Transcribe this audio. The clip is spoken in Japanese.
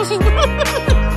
フフフフ。